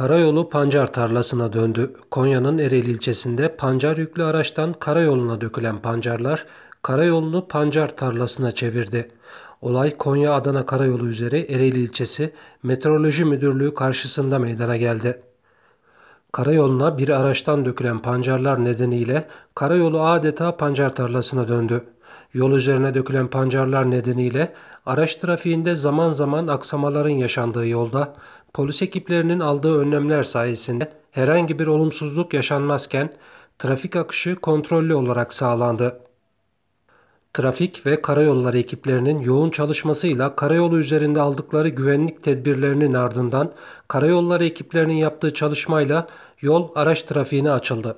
Karayolu pancar tarlasına döndü. Konya'nın Ereğli ilçesinde pancar yüklü araçtan karayoluna dökülen pancarlar karayolunu pancar tarlasına çevirdi. Olay Konya-Adana Karayolu üzeri Ereğli ilçesi Meteoroloji Müdürlüğü karşısında meydana geldi. Karayoluna bir araçtan dökülen pancarlar nedeniyle karayolu adeta pancar tarlasına döndü. Yol üzerine dökülen pancarlar nedeniyle araç trafiğinde zaman zaman aksamaların yaşandığı yolda polis ekiplerinin aldığı önlemler sayesinde herhangi bir olumsuzluk yaşanmazken trafik akışı kontrollü olarak sağlandı. Trafik ve karayolları ekiplerinin yoğun çalışmasıyla karayolu üzerinde aldıkları güvenlik tedbirlerinin ardından karayolları ekiplerinin yaptığı çalışmayla yol araç trafiğine açıldı.